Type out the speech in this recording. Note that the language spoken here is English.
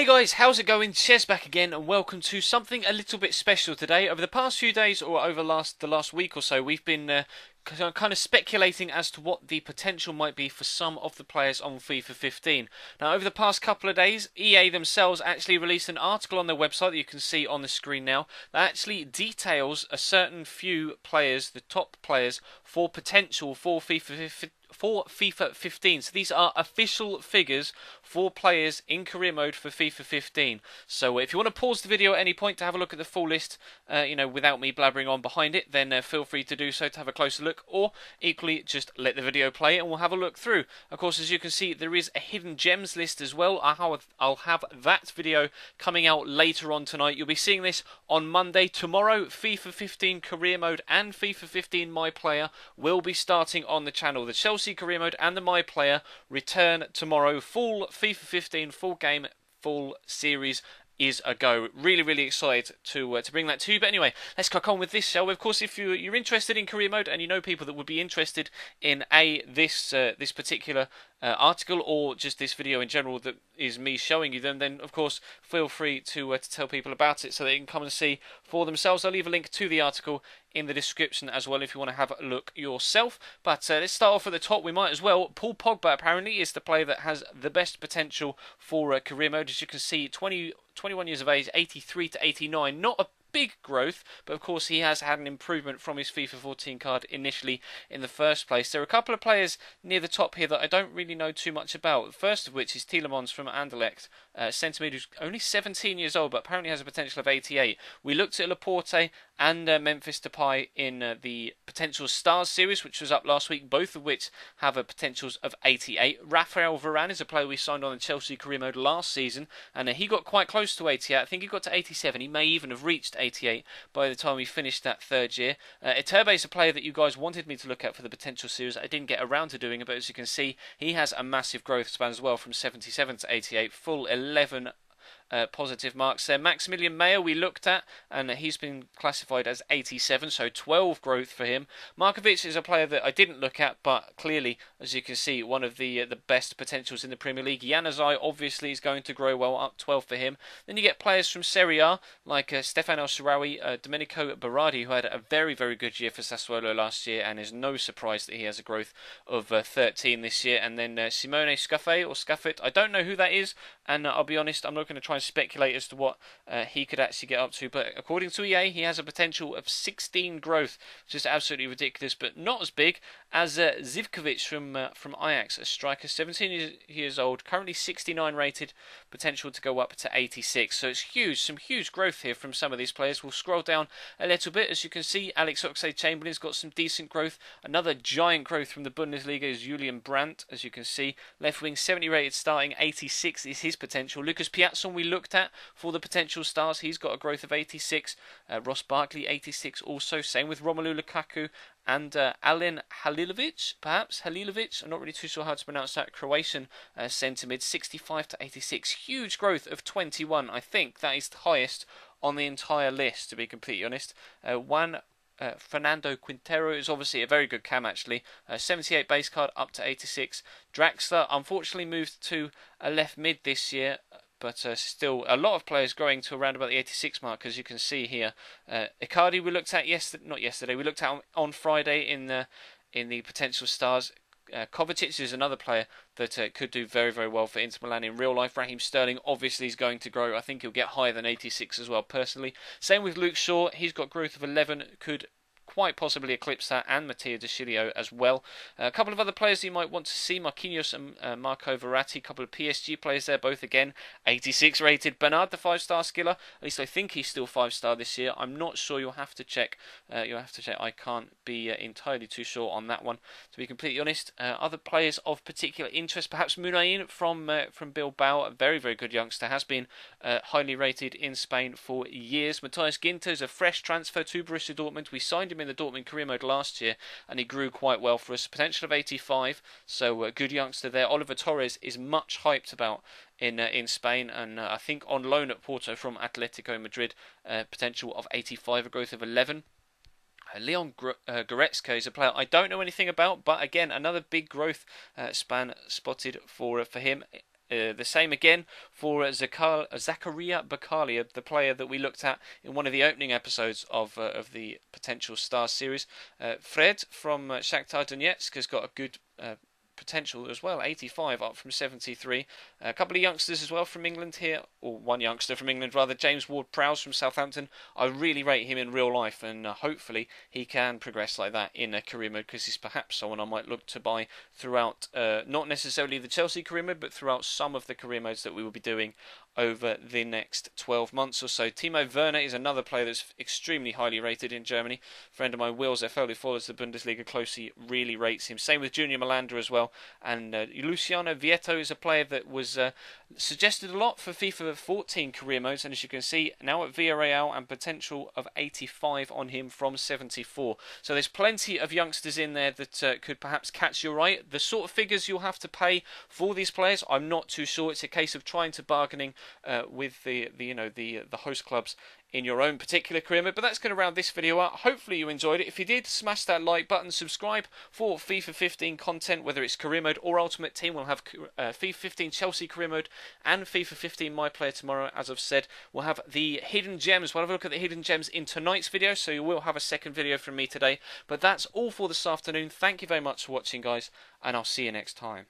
Hey guys, how's it going? Ches back again, and welcome to something a little bit special today. Over the past few days, or over last the last week or so, we've been uh, kind of speculating as to what the potential might be for some of the players on FIFA 15. Now, over the past couple of days, EA themselves actually released an article on their website that you can see on the screen now that actually details a certain few players, the top players, for potential for FIFA 15 for FIFA 15. So these are official figures for players in career mode for FIFA 15. So if you want to pause the video at any point to have a look at the full list, uh, you know, without me blabbering on behind it, then uh, feel free to do so to have a closer look, or equally just let the video play and we'll have a look through. Of course, as you can see, there is a hidden gems list as well. I'll have that video coming out later on tonight. You'll be seeing this on Monday. Tomorrow, FIFA 15 career mode and FIFA 15 my player will be starting on the channel. The Chelsea Chelsea Career Mode and the My Player return tomorrow. Full FIFA 15, full game, full series is a go. Really, really excited to uh, to bring that to you. But anyway, let's crack on with this, shall we? Of course, if you you're interested in career mode and you know people that would be interested in a this uh, this particular uh, article or just this video in general that is me showing you them, then of course feel free to uh, to tell people about it so they can come and see for themselves. I'll leave a link to the article in the description as well if you want to have a look yourself. But uh, let's start off at the top. We might as well. Paul Pogba apparently is the player that has the best potential for uh, career mode. As you can see, 20, 21 years of age, 83 to 89. Not a big growth, but of course he has had an improvement from his FIFA 14 card initially in the first place. There are a couple of players near the top here that I don't really know too much about. The first of which is Tielemans from Anderlecht, uh, centre mid who's only 17 years old, but apparently has a potential of 88. We looked at Laporte and uh, Memphis Depay in uh, the potential stars series, which was up last week, both of which have a potentials of 88. Rafael Varane is a player we signed on the Chelsea career mode last season, and uh, he got quite close to 88. I think he got to 87. He may even have reached 88 by the time we finished that third year. Uh, Iturbe is a player that you guys wanted me to look at for the potential series. I didn't get around to doing it, but as you can see, he has a massive growth span as well from 77 to 88, full 11 uh, positive marks there. Maximilian Meyer we looked at, and he's been classified as 87, so 12 growth for him. Markovic is a player that I didn't look at, but clearly, as you can see, one of the uh, the best potentials in the Premier League. Januzaj obviously is going to grow well, up 12 for him. Then you get players from Serie A like uh, Stefano Sarawi, uh, Domenico Berardi, who had a very very good year for Sassuolo last year, and is no surprise that he has a growth of uh, 13 this year. And then uh, Simone Scaffet or Scaffet, I don't know who that is, and uh, I'll be honest, I'm not going to try speculate as to what uh, he could actually get up to. But according to EA, he has a potential of 16 growth, which is absolutely ridiculous, but not as big as uh, Zivkovic from uh, from Ajax, a striker, 17 years old, currently 69 rated, potential to go up to 86. So it's huge, some huge growth here from some of these players. We'll scroll down a little bit. As you can see, Alex Oxlade-Chamberlain's got some decent growth. Another giant growth from the Bundesliga is Julian Brandt, as you can see. Left wing, 70 rated, starting 86 is his potential. Lucas Piazon we looked at for the potential stars. He's got a growth of 86. Uh, Ross Barkley, 86 also. Same with Romelu Lukaku and uh, Alen Halilovic, perhaps Halilovic. I'm not really too sure how to pronounce that. Croatian uh, centre mid, 65 to 86. Huge growth of 21. I think that is the highest on the entire list, to be completely honest. Uh, Juan uh, Fernando Quintero is obviously a very good cam actually. Uh, 78 base card up to 86. Draxler unfortunately moved to a left mid this year but uh, still a lot of players growing to around about the 86 mark, as you can see here. Uh, Icardi we looked at yesterday, not yesterday, we looked at on, Friday in the in the potential stars. Uh, Kovacic is another player that uh, could do very, very well for Inter Milan in real life. Raheem Sterling obviously is going to grow. I think he'll get higher than 86 as well, personally. Same with Luke Shaw. He's got growth of 11, could quite possibly eclipse that, and Matteo De Sciglio as well. Uh, a couple of other players you might want to see Marquinhos and uh, Marco Verratti, a couple of PSG players there, both again 86 rated. Bernard, the five star skiller, at least I think he's still five star this year. I'm not sure, you'll have to check. Uh, you'll have to check. I can't be entirely too sure on that one, to be completely honest. Other players of particular interest, perhaps Muniain from, from Bilbao, a very, very good youngster, has been highly rated in Spain for years. Matthias Ginter is a fresh transfer to Borussia Dortmund. We signed him in the Dortmund career mode last year, and he grew quite well for us. Potential of 85, so a uh, good youngster there. Oliver Torres is much hyped about in uh, in Spain, and uh, I think on loan at Porto from Atletico Madrid. Uh, potential of 85, a growth of 11. Uh, Leon uh, Goretzka is a player I don't know anything about, but again, another big growth span spotted for for him Uh, the same again for Zakar- Zakaria Bakalia, the player that we looked at in one of the opening episodes of uh, of the potential stars series. Uh, Fred from uh, Shakhtar Donetsk has got a good uh, potential as well. 85 up from 73. A couple of youngsters as well from England here, or one youngster from England rather. James Ward-Prowse from Southampton. I really rate him in real life, and uh, hopefully he can progress like that in a career mode because he's perhaps someone I might look to buy throughout, uh, not necessarily the Chelsea career mode, but throughout some of the career modes that we will be doing over the next 12 months or so. Timo Werner is another player that's extremely highly rated in Germany. A friend of mine, Wills Zeffel, who follows the Bundesliga closely, really rates him. Same with Junior Malanda as well. And uh, Luciano Vietto is a player that was uh, suggested a lot for FIFA 14 career modes, and as you can see, now at Villarreal and potential of 85 on him from 74. So there's plenty of youngsters in there that uh, could perhaps catch your eye. The sort of figures you'll have to pay for these players, I'm not too sure. It's a case of trying to bargaining uh, with the, the you know the the host clubs in your own particular career mode. But that's going to round this video up. Hopefully you enjoyed it. If you did, smash that like button, subscribe for FIFA 15 content, whether it's career mode or Ultimate Team. We'll have uh, FIFA 15 Chelsea career mode and FIFA 15 My Player tomorrow. As I've said, we'll have the hidden gems. We'll have a look at the hidden gems in tonight's video, so you will have a second video from me today. But that's all for this afternoon. Thank you very much for watching, guys, and I'll see you next time.